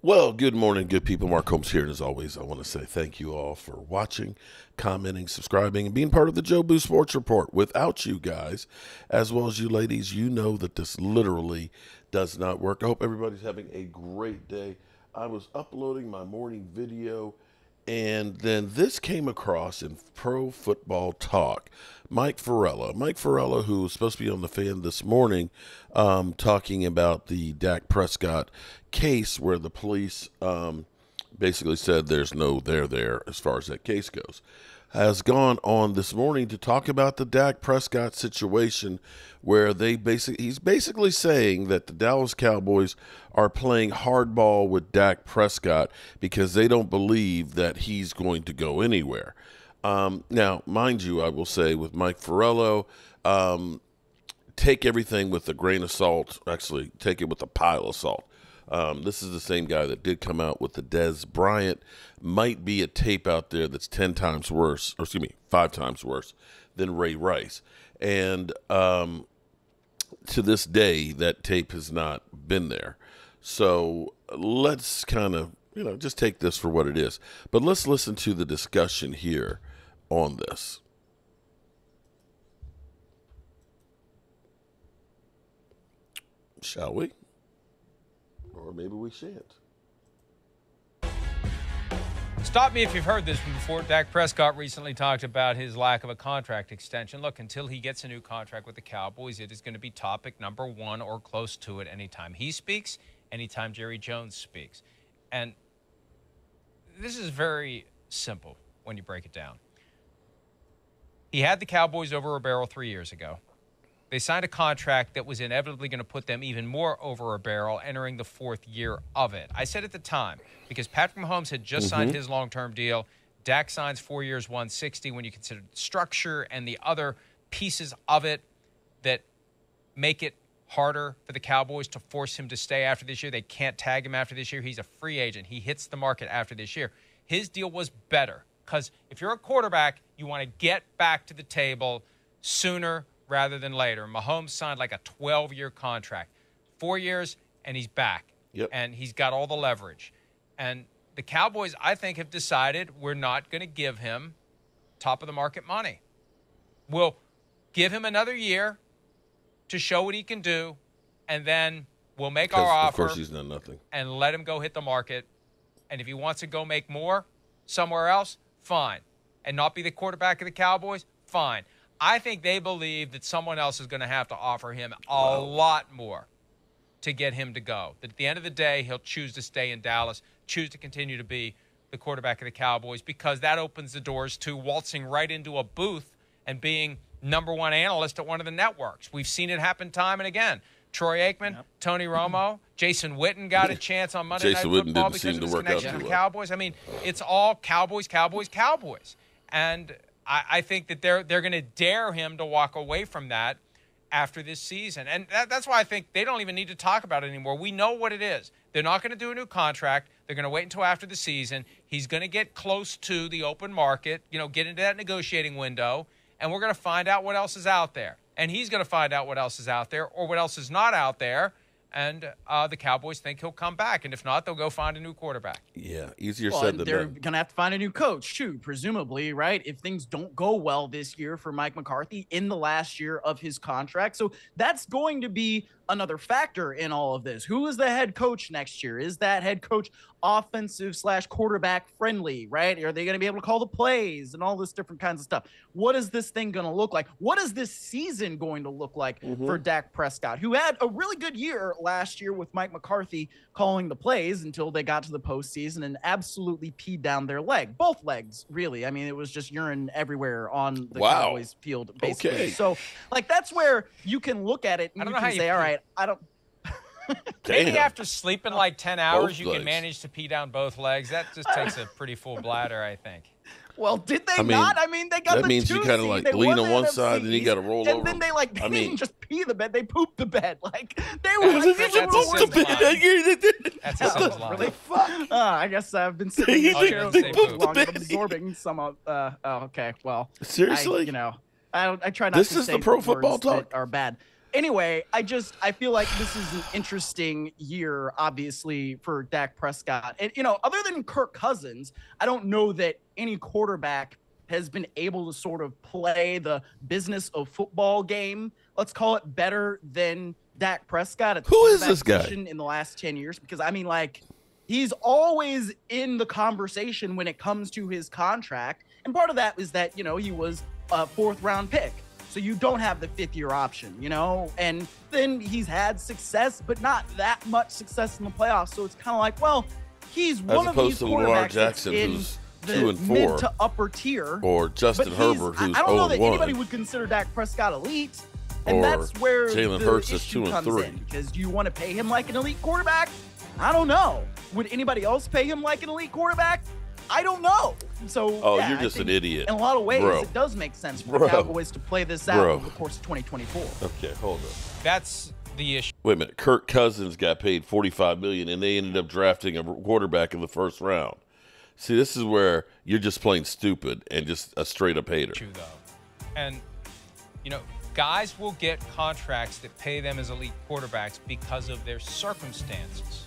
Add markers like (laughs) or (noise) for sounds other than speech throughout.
Well, good morning, good people. Mark Holmes here. And as always, I want to say thank you all for watching, commenting, subscribing, and being part of the Jobu Sports Report. Without you guys, as well as you ladies, you know that this literally does not work. I hope everybody's having a great day. I was uploading my morning video and then this came across in Pro Football Talk. Mike Farella, Mike Farella, who was supposed to be on the fan this morning, um, talking about the Dak Prescott case where the police um, basically said there's no there there as far as that case goes has gone on this morning to talk about the Dak Prescott situation where they basically he's basically saying that the Dallas Cowboys are playing hardball with Dak Prescott because they don't believe that he's going to go anywhere. Um, now, mind you, I will say with Mike Farello, um, take everything with a grain of salt. Actually, take it with a pile of salt. Um, this is the same guy that did come out with the Dez Bryant. Might be a tape out there that's 10 times worse, or excuse me, five times worse than Ray Rice. And um, to this day, that tape has not been there. So let's kind of, you know, just take this for what it is. But let's listen to the discussion here on this. Shall we? Or maybe we shan't. Stop me if you've heard this before. Dak Prescott recently talked about his lack of a contract extension. Look, until he gets a new contract with the Cowboys, it is going to be topic number one or close to it anytime he speaks, anytime Jerry Jones speaks. And this is very simple when you break it down. He had the Cowboys over a barrel three years ago. They signed a contract that was inevitably going to put them even more over a barrel entering the fourth year of it. I said at the time, because Patrick Mahomes had just mm-hmm. signed his long term deal, Dak signs four years, 160. When you consider the structure and the other pieces of it that make it harder for the Cowboys to force him to stay after this year, they can't tag him after this year. He's a free agent. He hits the market after this year. His deal was better because if you're a quarterback, you want to get back to the table sooner rather than later. Mahomes signed like a 12 year contract, four years, and he's back. Yep. And he's got all the leverage. And the Cowboys, I think, have decided we're not going to give him top of the market money. We'll give him another year to show what he can do, and then we'll make because our offer. Of course, he's done nothing. And let him go hit the market. And if he wants to go make more somewhere else, fine. And not be the quarterback of the Cowboys, fine. I think they believe that someone else is going to have to offer him a wow. lot more to get him to go. That at the end of the day, he'll choose to stay in Dallas, choose to continue to be the quarterback of the Cowboys because that opens the doors to waltzing right into a booth and being number one analyst at one of the networks. We've seen it happen time and again. Troy Aikman, yep. Tony Romo, Jason Witten got a (laughs) chance on Monday Jason Night Witten Football because of his connection to the Cowboys. I mean, it's all Cowboys, Cowboys, Cowboys. And I, I think that they're they're going to dare him to walk away from that after this season, and that, that's why I think they don't even need to talk about it anymore. We know what it is. They're not going to do a new contract. They're going to wait until after the season. He's going to get close to the open market, you know, get into that negotiating window, and we're going to find out what else is out there. And he's going to find out what else is out there or what else is not out there and uh, the Cowboys think he'll come back. And if not, they'll go find a new quarterback. Yeah, easier well, said than they're done. They're going to have to find a new coach, too, presumably, right? If things don't go well this year for Mike McCarthy in the last year of his contract. So that's going to be another factor in all of this. Who is the head coach next year? Is that head coach offensive slash quarterback friendly, right? Are they going to be able to call the plays and all this different kinds of stuff? What is this thing going to look like? What is this season going to look like mm-hmm. for Dak Prescott, who had a really good year last year with Mike McCarthy calling the plays until they got to the postseason and absolutely peed down their leg, both legs, really. I mean, it was just urine everywhere on the wow. Cowboys field, basically. Okay. So, like, that's where you can look at it and you can say, all right, I don't. (laughs) Maybe after sleeping like 10 hours, both you legs. can manage to pee down both legs. That just (laughs) takes a pretty full bladder, I think. Well, did they I mean, not? I mean, they got that the means you kind of like lean on one side, and you got to roll and over. And then they like (laughs) they I mean, didn't just pee the bed; they pooped the bed. (laughs) Like they were. Like, they just pooped the bed. (laughs) That's a Simms line. Really? Fuck. Uh, I guess I've been sitting in the chair too long, absorbing some of. Uh, oh, okay. Well, seriously, I, you know, I don't. I try not. This to is the pro football talk. Are bad. Anyway, I just I feel like this is an interesting year, obviously, for Dak Prescott. And you know, other than Kirk Cousins, I don't know that any quarterback has been able to sort of play the business of football game, let's call it better than Dak Prescott Who is this guy? in the last 10 years because I mean like he's always in the conversation when it comes to his contract and part of that is that you know he was a fourth round pick so you don't have the fifth year option you know and then he's had success but not that much success in the playoffs so it's kind of like well he's As one of these to Lamar quarterbacks that's Jackson, in who's the two and mid to upper tier Or Justin Herbert, I- who's I don't know that oh and anybody would consider Dak Prescott elite. And Or that's where Jalen Hurts is 2 and 3. in because do you want to pay him like an elite quarterback? I don't know. Would anybody else pay him like an elite quarterback? I don't know. So Oh, yeah, you're just an idiot. In a lot of ways, Bro. it does make sense for Bro. the Cowboys to play this out Bro. over the course of 2024. Okay, hold on. That's the issue. Wait a minute. Kirk Cousins got paid forty-five million, and they ended up drafting a quarterback in the first round. See, this is where you're just plain stupid and just a straight up hater. issue, though. And, you know, guys will get contracts that pay them as elite quarterbacks because of their circumstances,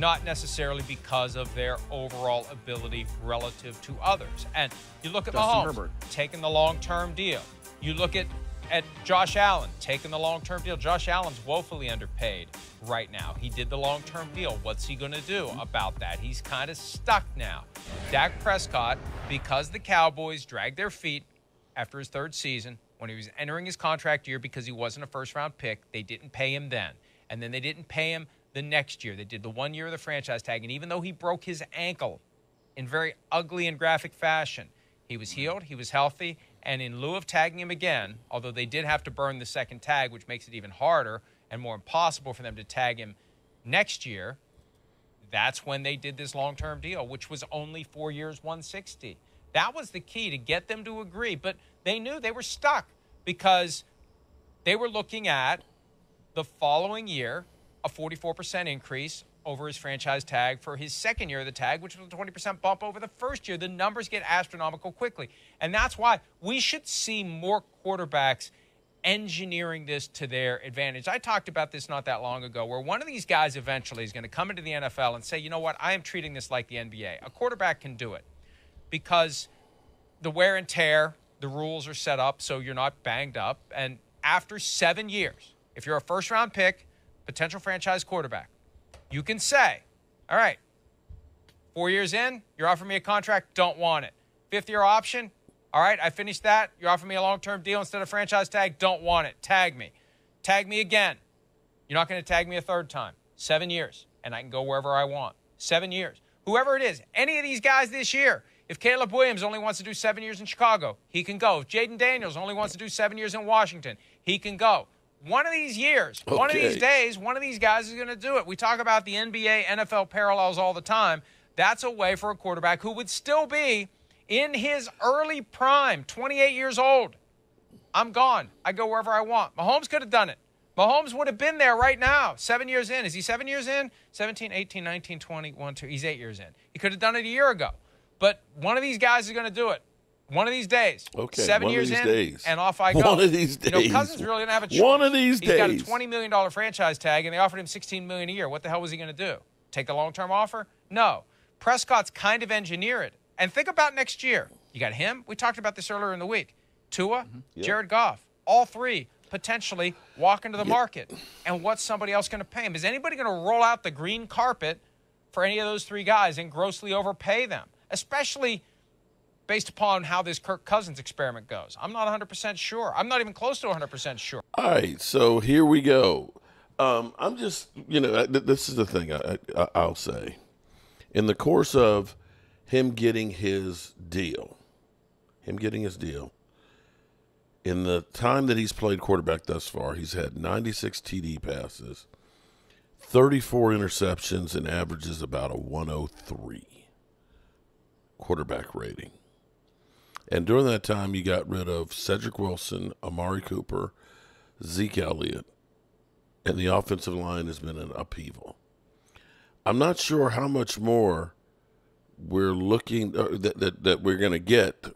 not necessarily because of their overall ability relative to others. And you look at Justin Mahomes Herbert. taking the long term deal. You look at at Josh Allen taking the long term deal. Josh Allen's woefully underpaid right now. He did the long term deal. What's he going to do about that? He's kind of stuck now. Dak Prescott, because the Cowboys dragged their feet after his third season, when he was entering his contract year because he wasn't a first round pick, they didn't pay him then. And then they didn't pay him the next year. They did the one year of the franchise tag. And even though he broke his ankle in very ugly and graphic fashion, he was healed, he was healthy, and in lieu of tagging him again, although they did have to burn the second tag, which makes it even harder and more impossible for them to tag him next year, that's when they did this long term deal, which was only four years, 160. That was the key to get them to agree. But they knew they were stuck because they were looking at the following year a 44% increase over his franchise tag for his second year of the tag, which was a 20% bump over the first year. The numbers get astronomical quickly. And that's why we should see more quarterbacks engineering this to their advantage. I talked about this not that long ago, where one of these guys eventually is going to come into the NFL and say, you know what, I am treating this like the NBA. A quarterback can do it because the wear and tear, the rules are set up so you're not banged up. And after seven years, if you're a first round pick, potential franchise quarterback, you can say, all right, four years in, you're offering me a contract, don't want it. Fifth year option, all right, I finished that. You're offering me a long term deal instead of franchise tag, don't want it. Tag me. Tag me again. You're not going to tag me a third time. Seven years, and I can go wherever I want. Seven years. Whoever it is, any of these guys this year, if Caleb Williams only wants to do seven years in Chicago, he can go. If Jayden Daniels only wants to do seven years in Washington, he can go. One of these years, one of these days, one of these guys is going to do it. We talk about the NBA, NFL parallels all the time. That's a way for a quarterback who would still be in his early prime, 28 years old. I'm gone. I go wherever I want. Mahomes could have done it. Mahomes would have been there right now, seven years in. Is he seven years in? 17, 18, 19, 20, 1, 2. He's eight years in. He could have done it a year ago. But one of these guys is going to do it. One of these days. Okay, Seven one years in, days. and off I (laughs) go. One of these You know, days. Cousins really didn't have a choice. One of these days. He's got a $20 million franchise tag, and they offered him 16 million a year. What the hell was he going to do? Take the long-term offer? No. Prescott's kind of engineer it. And think about next year. You got him. We talked about this earlier in the week. Tua, mm-hmm. Jared Goff, all three potentially walk into the market. And what's somebody else going to pay him? Is anybody going to roll out the green carpet for any of those three guys and grossly overpay them? Especially based upon how this Kirk Cousins experiment goes. I'm not 100% sure. I'm not even close to 100% sure. All right, so here we go. Um, I'm just, you know, this is the thing I, I, I'll say. In the course of him getting his deal, him getting his deal, in the time that he's played quarterback thus far, he's had 96 TD passes, 34 interceptions, and averages about a 103 quarterback rating. And during that time, you got rid of Cedrick Wilson, Amari Cooper, Zeke Elliott, and the offensive line has been an upheaval. I'm not sure how much more we're looking uh, that, that that we're going to get.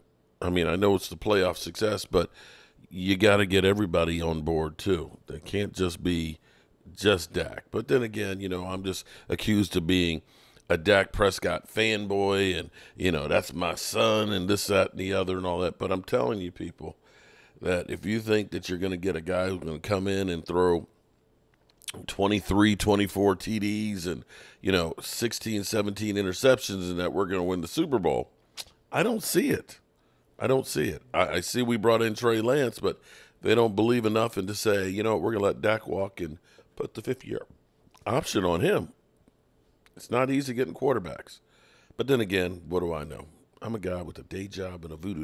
I mean, I know it's the playoff success, but you got to get everybody on board too. They can't just be just Dak. But then again, you know, I'm just accused of being a Dak Prescott fanboy and, you know, that's my son and this, that, and the other and all that. But I'm telling you, people, that if you think that you're going to get a guy who's going to come in and throw 23, 24 TDs and, you know, 16, 17 interceptions and that we're going to win the Super Bowl, I don't see it. I don't see it. I, I, see we brought in Trey Lance, but they don't believe enough in to say, you know, we're going to let Dak walk and put the fifth year option on him. It's not easy getting quarterbacks. But then again, what do I know? I'm a guy with a day job and a voodoo